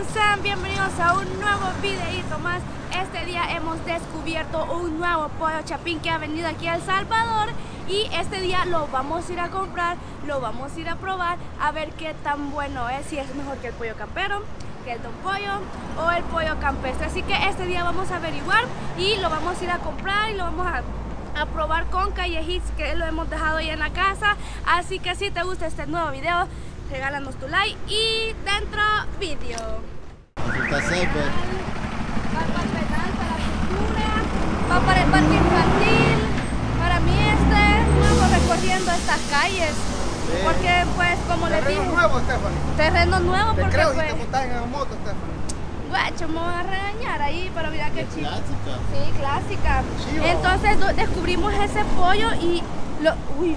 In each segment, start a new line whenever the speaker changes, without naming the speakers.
están? Bienvenidos a un nuevo videito más. Este día hemos descubierto un nuevo pollo chapín que ha venido aquí a El Salvador y este día lo vamos a ir a comprar, lo vamos a ir a probar a ver qué tan bueno es, si es mejor que el pollo campero, que el don pollo o el pollo campestre. Así que este día vamos a averiguar y lo vamos a ir a comprar y lo vamos a a probar con Callejits que lo hemos dejado ya en la casa así que si te gusta este nuevo video regálanos tu like y dentro vídeo. Va para el penal, para la cultura, va para el parque infantil. Para mí este nuevo recorriendo estas calles. Porque pues como les
Terreno
dije,
nuevo, Stephanie.
terreno nuevo
Te
porque
creo
pues,
si te montas en la moto, Stephanie.
guacho, me van a regañar ahí, pero mira qué chido.
Clásica.
Sí, clásica. Entonces descubrimos ese pollo y lo, uy,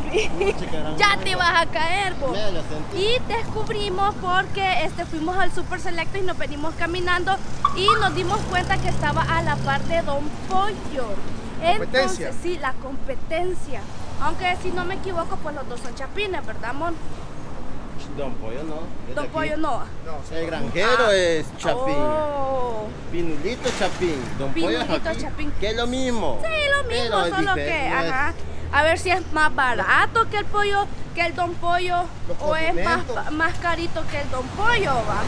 Chica, gran
ya te vas a caer, vos.
Me lo sentí.
Y descubrimos porque este, fuimos al Super Selecto y nos venimos caminando y nos dimos cuenta que estaba a la par de Don Pollo.
Competencia.
Entonces, sí, la competencia. Aunque si no me equivoco, pues los dos son chapines, ¿verdad, Mon?
Don Pollo no.
Don
aquí.
Pollo no.
No,
El granjero
Ah.
es Chapín.
Oh.
Pinulito Chapín. Don Pollo es
Pinulito. Chapín.
Que es lo mismo.
Sí, lo mismo, solo que, ajá. A ver si es más barato que el pollo, que el don pollo, o es más, más carito que el don pollo, va.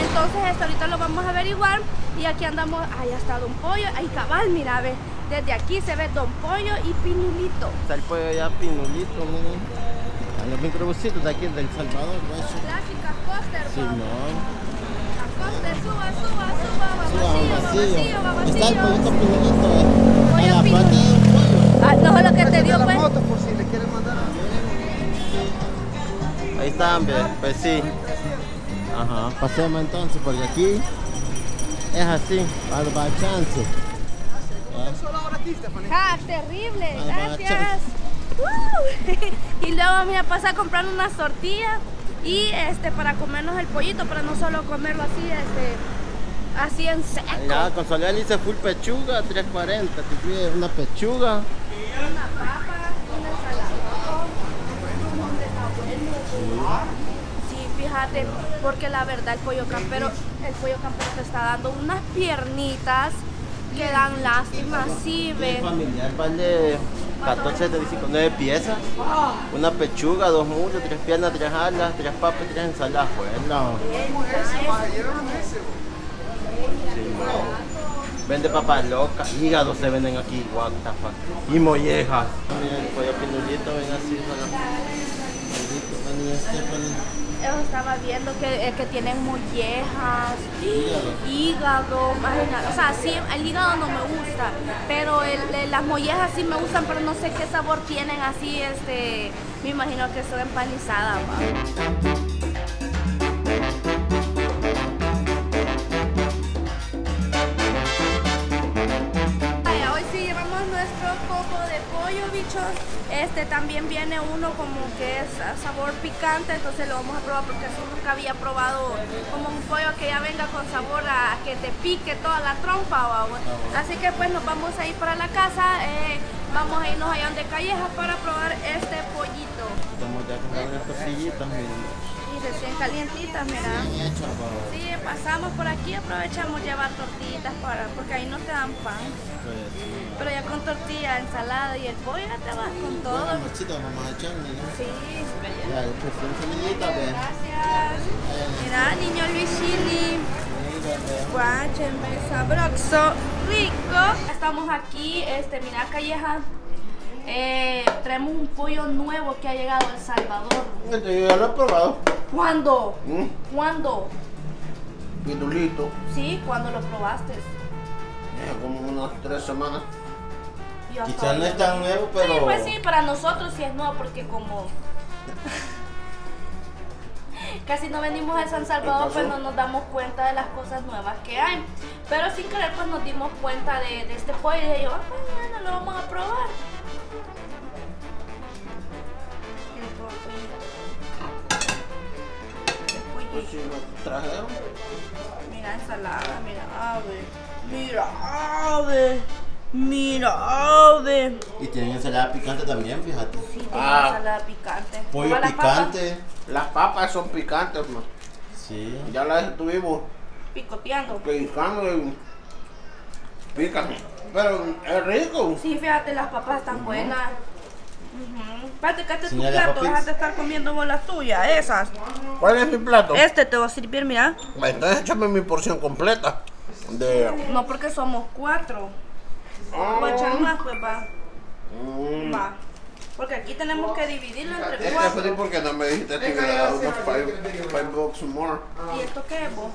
Entonces, esto ahorita lo vamos a averiguar. Y aquí andamos, ahí está don pollo, ahí cabal, mira, ve. Desde aquí se ve don pollo y pinulito.
Está el pollo ya Pinulito, miren. A los microbusitos de aquí del Salvador, guacho.
Clásica coster,
Sí, no.
Coster, suba, suba, suba, va vacío, va
vacío.
vacío, va
Está el
vacío.
pollito Pinulito, eh.
Pollo Pinulito. Te dio,
la
pues.
moto por si le quieren mandar a...
Ahí están. Pues sí. Ajá. Pasemos entonces, porque aquí es así. Va va chance. Ah.
¡Ah, terrible! Gracias. ¡Uh! y luego me pasa a comprar unas tortillas y este para comernos el pollito, para no solo comerlo así, este, así en seco.
Ya, con le hice full pechuga, 3.40. Te pide una pechuga.
Una papa, una ensalada. Sí, fíjate, porque la verdad el pollo campero, el pollo campero te está dando unas piernitas que dan lástima, sí, ve.
familiar vale 14, 35, 9 piezas. Una pechuga, dos muslos, tres piernas, tres alas, tres papas, tres ensaladas. Bueno. Sí. Vende papas locas, hígados se venden aquí, what the fuck. Y mollejas. Mira el pollo pinulito, ven así,
estaba viendo que, eh, que tienen mollejas,
Hígado.
imagina- o sea, sí, el hígado no me gusta, pero el- las mollejas sí me gustan, pero no sé qué sabor tienen así, este, me imagino que son empanizadas. Nuestro coco de pollo, bichos. Este también viene uno como que es a sabor picante, entonces lo vamos a probar porque así nunca había probado como un pollo que ya venga con sabor a que te pique toda la trompa. ¿va? Así que pues nos vamos a ir para la casa, eh, vamos a irnos allá donde Calleja para probar este pollito.
Estamos ya con unas tortillitas, miren.
Recién calientitas, mira. Sí, pasamos por aquí, aprovechamos llevar tortillitas para, porque ahí no te dan pan.
Pues,
Pero ya con tortilla, ensalada y el pollo ya te vas con todo. Sí.
Pues ve.
Gracias. Mira, niño Luisini.
Ve.
Guáchenme, sabroso, rico. Estamos aquí, este, mira, Calleja. Eh, traemos un pollo nuevo que ha llegado a El Salvador.
Este, Yo ya lo he probado.
¿Cuándo?
Mm,
¿Cuándo?
Pinulito.
Sí, ¿cuándo lo probaste?
Ya como unas tres semanas. Quizás no es tan nuevo, pero.
Sí, pues sí, para nosotros sí es nuevo porque como casi no venimos a San Salvador, pues no nos damos cuenta de las cosas nuevas que hay. Pero sin querer, pues nos dimos cuenta de, de este pollo y dije yo, ah, bueno, lo vamos a probar.
Pues sí, lo trajeron.
Mira ensalada, mira ave, mira ave, mira ave.
Y tienen ensalada picante también, fíjate.
Sí, tiene
Ah.
ensalada picante.
Pollo picante.
Las papas son picantes, man.
Sí.
Ya las estuvimos
picoteando.
Picando y pican. Pero es rico.
Sí, fíjate, las papas están buenas. Espérate, que este es tu plato,
papis.
deja de estar comiendo bolas tuyas, esas.
¿Cuál es mi plato?
Este te va a servir, mira.
Entonces échame mi porción completa. De.
No porque somos cuatro. Voy a echar más, pues va.
Mm.
Va. Porque aquí tenemos que dividirlo entre
Este fue
cuatro.
porque no me dijiste que hubiera dado unos five, five bucks more.
¿Y esto qué es, vos?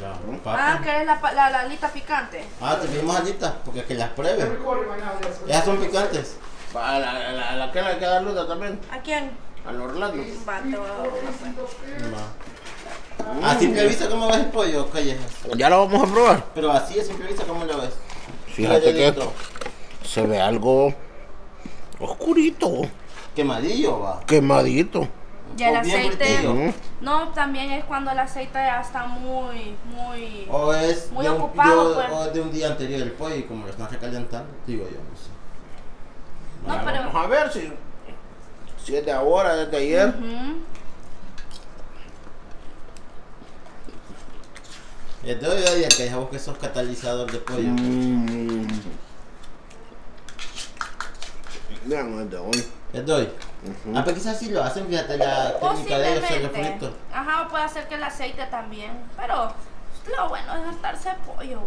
Ya,
Ah, que es la, la, la alita picante.
Ah, te pedimos alitas, porque que las prueben. Ellas son picantes.
A la, la, la, la que le hay que dar también.
¿A quién?
Al Orlando.
Va, te voy a dar una, pues.
No. A simple vista, ¿cómo ves el pollo, Callejas?
Ya lo vamos a probar.
Pero así a simple vista, ¿cómo lo ves?
Fíjate que se ve algo oscurito,
Quemadillo, va.
quemadito.
Ya el aceite. No, también es cuando el aceite ya está muy, muy.
O es
Muy
de un,
ocupado,
de-
pues.
o de un día anterior el pollo y como lo están recalentando, digo yo, no sé.
No,
Ya,
pero.
Vamos a ver si, si es de ahora, desde ayer.
Ujú.
Les doy hoy al que vos que sos catalizador de pollo.
Mm. Vean, es de hoy.
Les doy. Ah, pero quizás sí lo hacen, fíjate la técnica de ellos, el refrito.
Ajá, o puede hacer que el aceite también. Pero lo bueno es hartarse pollo.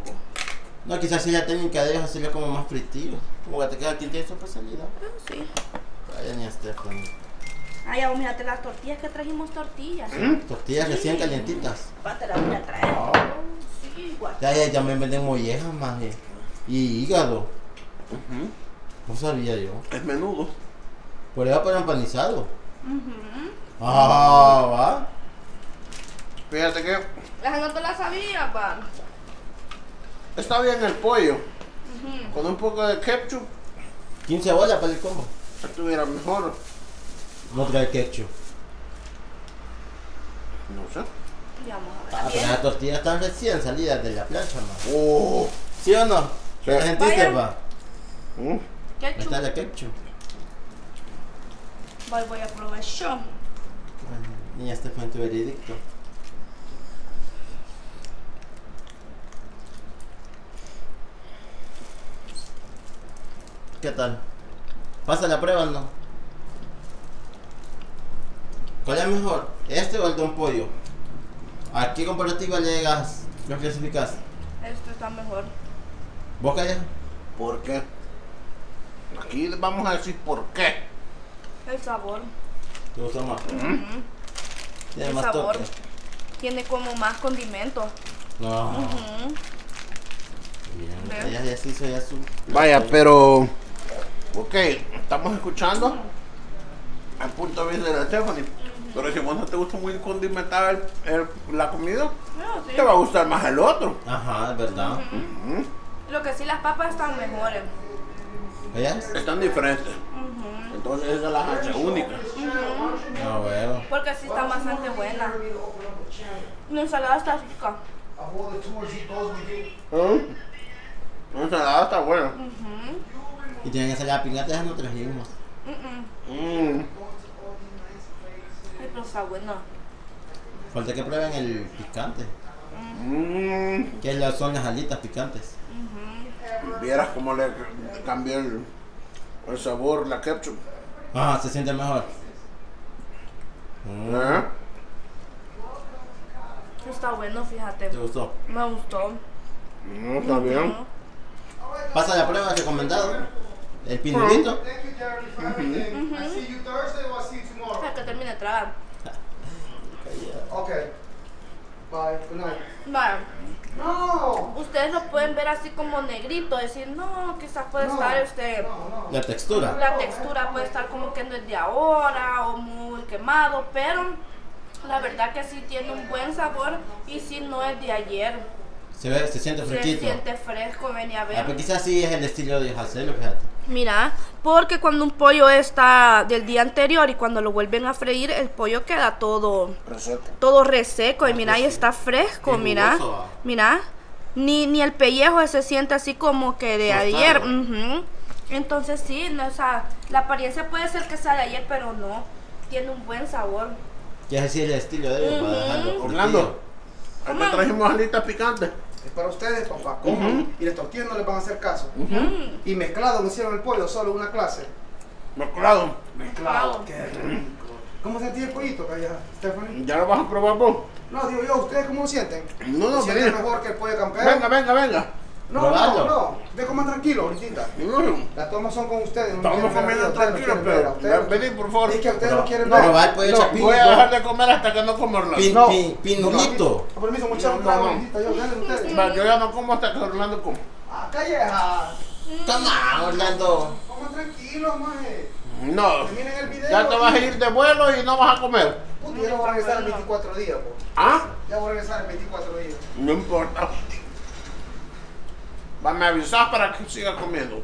No, quizás sí la técnica de ellos hacerlo como más fritillo. Como que te queda quien tiene su especialidad.
Pero sí.
Vaya ni a Stephanie.
Ah, ya, vos mírate las tortillas que trajimos tortillas.
Tortillas recién calientitas.
Pa, te las voy a traer. Sí, igual.
Ya, ya, ya me venden mollejas, maje. Y hígado. No sabía yo.
Es menudo.
Por eso para empanizado.
Ujú.
Ah, va.
Fíjate que
Esa no te la sabía, pa.
está bien el pollo. Con un poco de ketchup
15 bolas para el combo.
estuviera mejor.
No trae ketchup.
No sé.
Ya vamos a ver.
Ah, pero las tortillas están recién salidas de la plancha, man.
Oh.
¿Sí o no?
Sí.
La gente
Vaya.
sepa.
Mm.
Ketchup.
está la ketchup.
Voy, voy a probar yo.
Niña Estefan, tu veredicto. ¿Qué tal? ¿Pasa la prueba o no? ¿Cuál es mejor? ¿Este o el Don Pollo? ¿A qué comparativa le llegas? ¿Lo clasificas?
Esto está mejor.
¿Vos callas?
¿Por qué? Aquí vamos a decir por qué.
El sabor.
¿Te gusta más?
Ujú.
Tiene
El
más
sabor.
toque.
Tiene como más condimentos.
No. Bien, ya se hizo ya su...
Vaya, pero. Ok, estamos escuchando el punto de vista de la Stephanie. Pero si vos no te gusta muy condimentada el- el- la comida,
No, sí.
te va a gustar más el otro.
Ajá, es verdad.
Lo que sí, las papas están mejores.
¿Callas?
Están diferentes. Entonces esa la hace única.
No, bueno.
Porque sí está bastante buena. La ensalada está rica.
¿Eh? La ensalada está buena.
Y tienen ensalada pingata, ya no trajimos.
Mm, mm.
Mm.
Ay, pero está buena.
Falta que prueben el picante.
Mm.
Que las- son las alitas picantes.
Ujú.
Vieras cómo le cambió el, el sabor, la ketchup.
Ah, se siente mejor. Mm,
¿Eh?
Está bueno, fíjate.
¿Te gustó?
Me gustó.
No, está bien.
Pasa la prueba recomendado. El pinulito.
Thank you, Jeremy, for everything. I see you Thursday or I see you tomorrow.
Deja que termine de tragar.
Okay. Bye. Good night. No.
Ustedes lo pueden ver así como negrito, decir, no, quizás puede
No.
estar este,
La textura.
la textura puede estar como que no es de ahora o muy quemado, pero la verdad que sí tiene un buen sabor y sí no es de ayer.
Se, ve, se siente
Se
fresquito.
siente fresco, ven y a
Ah, pero
ver.
quizás sí es el estilo de hacerlo, fíjate.
Mira, porque cuando un pollo está del día anterior y cuando lo vuelven a freír, el pollo queda todo
Reseco.
todo reseco y
Ah,
mira,
que
ahí
sí.
está fresco,
Qué
mira.
jugoso, ah.
Mira, ni, ni el pellejo se siente así como que de ayer. ujú. Entonces sí, no, o sea, la apariencia puede ser que sea de ayer, pero no. Tiene un buen sabor.
Ya es decir el estilo de ellos para
Ujú.
dejarlo.
Orlando.
Aquí trajimos alitas picantes.
Es para ustedes, papá. Coman. Y las tortillas no les van a hacer caso. Y mezclado lo hicieron el pollo, solo una clase.
Mezclado.
Mezclado.
Qué rico. ¿Cómo sentí el pollito, Calla, Stephanie?
¿Ya lo vas a probar vos?
No, digo yo, ¿ustedes cómo lo sienten?
No, no,
¿Sienten mejor que el pollo campero?
Venga, venga, venga.
No,
Probadlo.
no, no. Ustedes coman tranquilo ahorita.
Mm.
Las tomas son con ustedes. no
Estamos comiendo tranquilos, pero
ustedes.
ven, vení, por favor.
Es que a ustedes no quieren
No,
ver.
probar
No,
chapín.
Voy a dejar de comer hasta que no como Orlando.
Pin,
No.
pin,
permiso, muchachos,
No,
yo,
Yo ya no como hasta que Orlando coma.
Ah, calleja.
Toma, Orlando.
Coman tranquilos, maje.
No.
Terminen el video.
Ya te vas a ir de vuelo y no vas a comer.
Puto, ya no voy a regresar en 24 días, po.
¿Ah?
Ya voy a regresar en 24 días.
No importa. Va, me avisas para que siga comiendo.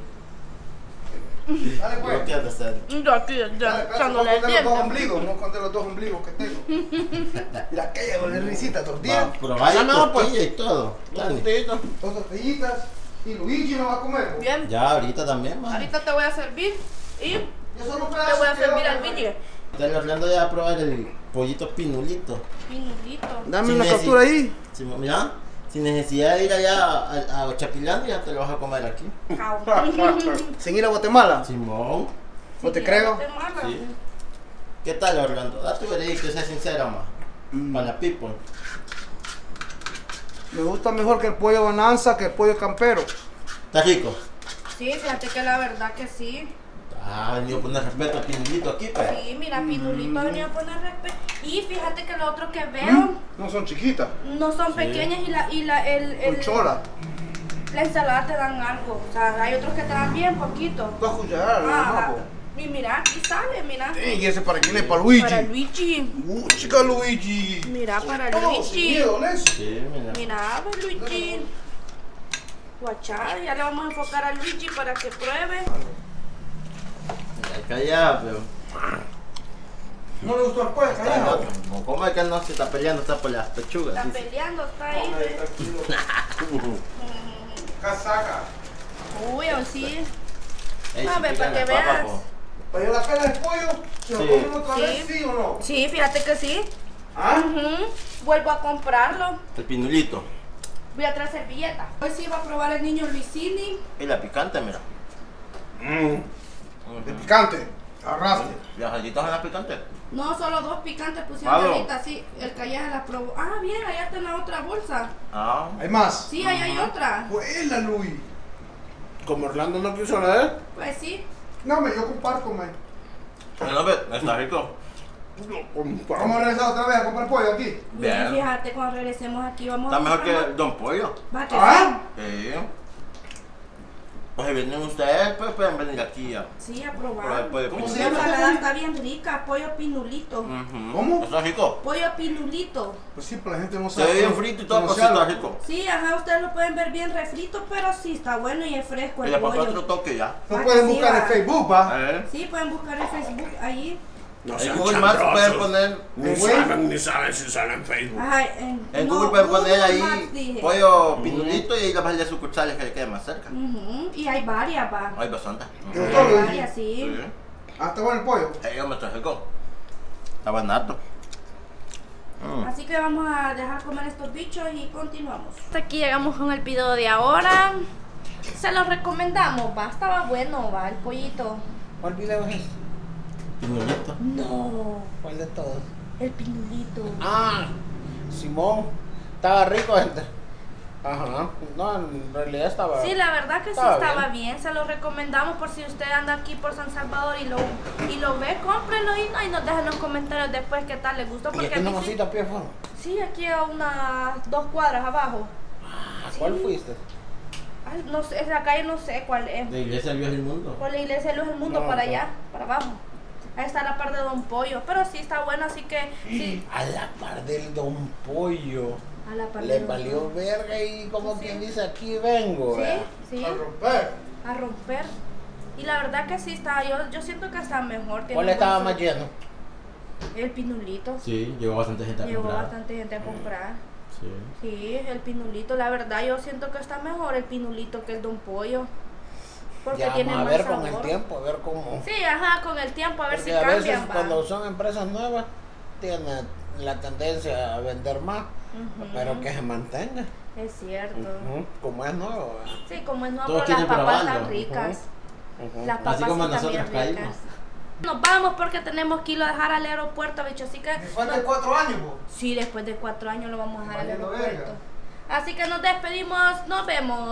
Dale, pues.
Yo hacer.
Yo aquí
Dale,
ya
espérate,
echándole
a
el
contar los dos
diente.
ombligos, no contar los dos ombligos que tengo. Mira aquella con la risita, tortilla,
Va, probar
Ya
la
me lo pues.
tortilla y todo. Dale.
Tantito.
dos tortillitas. Y Luigi no va a comer. po.
Bien.
Ya ahorita también, man.
Ahorita te voy a servir y te
Yo solo un
voy a servir al. Villa.
Dale, Orlando ya a probar el pollito pinulito.
Pinulito.
Dame una captura ahí.
Mira, sin necesidad de ir allá a, a ya te lo vas a comer aquí.
Sin ir a Guatemala.
Simón.
No te creo.
Guatemala.
Sí. ¿Qué tal, Orlando? Da tu veredicto, sea sincero, más.
Mm.
Para la people.
Me gusta mejor que el pollo bonanza que el pollo campero.
¿Está rico?
Sí, fíjate que la verdad que sí.
Ah, ha venido a poner respeto al pinulito aquí, pues.
Sí, mira, Pinulito ha venido a poner respeto. Y fíjate que lo otro que veo
Mm. No son chiquitas.
no son pequeñas y la, y la, el, el-
Son cholas.
la ensalada te dan algo. O sea, hay otros que te dan bien poquito.
Dos cucharadas,
Ah, y mira, aquí sale, mira.
¿Y ese para quién es? Para Luigi.
Para Luigi.
Uh, chica Luigi.
Mira, para
Oh,
Luigi.
Sí, mira.
Mira, Luigi. Guachá, ya le vamos a enfocar a Luigi para que pruebe.
Mira, calla, pero.
¿No le gustó callado?
otro. ¿Cómo es que no se está peleando? Está por las pechugas.
Está peleando, está ahí.
Casaca.
Uy, o sí.
Ey,
A ver, para que
la
veas.
¿Valió la pena el pollo? ¿Se lo comen otra
Sí.
vez, sí o no?
Sí, fíjate que sí.
¿Ah?
Vuelvo a comprarlo.
El pinulito.
Voy a traer servilleta. Hoy sí va a probar el niño Luisini.
Y la picante, mira.
De picante. Arrastre.
¿Las galletas son las picantes?
No, solo dos picantes pusieron
Claro.
ahorita, sí. El Calleja las probó. Ah, bien, allá está en la otra bolsa.
Ah.
¿Hay más?
Sí, ahí hay otra.
Buena, Luis.
Como Orlando no quiso leer.
Pues sí.
No, me yo comparto, man.
Bueno, ve, está rico.
Vamos a regresar otra vez a comprar pollo aquí.
Bien,
Bien.
fíjate, cuando regresemos aquí vamos
Está
a
mejor que Don Pollo.
Va que
¿Ah?
Sí. Pues si vienen ustedes, pues pueden venir aquí ya.
sí. Sí, a
Probar pollo
¿Cómo se
La
llama?
ensalada está bien rica, pollo pinulito.
¿Cómo?
¿Está rico?
Pollo pinulito.
Pues sí, pero la gente no
Se
sabe.
ve bien frito y todo, pero sí
pronunciarlo.
está rico.
Sí, ajá, ustedes lo pueden ver bien refrito, pero sí está bueno y es fresco
Y
el
le pongo otro
pollo.
toque ya.
No
Ah,
pueden
sí,
buscar en. Facebook, va.
Sí, pueden buscar en Facebook ahí.
No
En Google Maps pueden poner.
Ni saben, ni saben si sale en Facebook.
Ajá, en,
En
no,
Google pueden poner
Maps
ahí pollo pinulito y ahí las vas a las sucursales que le queden más cerca.
Ujú, Y hay varias, va.
Hay bastantes.
¿Te
Ujú.
gustó,
Hay varias, sí.
Sí.
Ah, está bueno el pollo.
Ey, hombre, está rico. Está barato. Mm.
Así que vamos a dejar comer estos bichos y continuamos. Hasta aquí llegamos con el video de ahora. Se los recomendamos, va. Estaba bueno, va, el pollito.
¿Cuál video es?
Pinulito.
No,
¿Cuál de todos?
el pinulito.
Ah, Simón. Estaba rico este. Ajá. No, en realidad estaba.
Sí, la verdad que sí
Estaba bien.
bien. Se lo recomendamos por si usted anda aquí por San Salvador y lo, y lo ve, cómprelo y, no, y nos deja en los comentarios después qué tal le gustó.
¿Y
Porque
aquí
a mí
no
sí,
a pie
sí, aquí a unas dos cuadras abajo.
¿A cuál fuiste?
Ay, no sé, es la calle no sé cuál es.
La iglesia del Dios del mundo.
Por la iglesia de Luz del Mundo,
No,
para
no.
allá, para abajo. Ahí está la parte de Don Pollo. Pero sí está bueno, así que sí.
A la par del Don Pollo.
A la parte
Le valió verga y como
Sí.
quien dice aquí vengo.
Sí, sí,
A romper.
a romper. Y la verdad que sí está, yo, yo siento que está mejor. tiene
¿Cuál estaba más lleno?
El pinulito.
Sí, llegó bastante gente a
Llegó
comprar.
bastante gente a comprar.
Sí.
Sí, el pinulito, la verdad yo siento que está mejor el pinulito que el Don Pollo. Porque
Ya
tiene
vamos a ver con el tiempo, a ver cómo.
Sí, ajá, con el tiempo, a ver
Porque
si
a veces
va.
cuando son empresas nuevas tienen la tendencia a vender más. Pero que se mantenga.
Es cierto.
Como es nuevo. ¿verdad?
Sí, como es nuevo,
Todos
pero las papas están ricas. Las papas
Así como
están bien ricas.
caímos.
Nos vamos porque tenemos que ir a dejar al aeropuerto, bicho. Así que
Después de cuatro años,
sí, después de cuatro años lo vamos a dejar al aeropuerto.
verga.
Así que nos despedimos, nos vemos.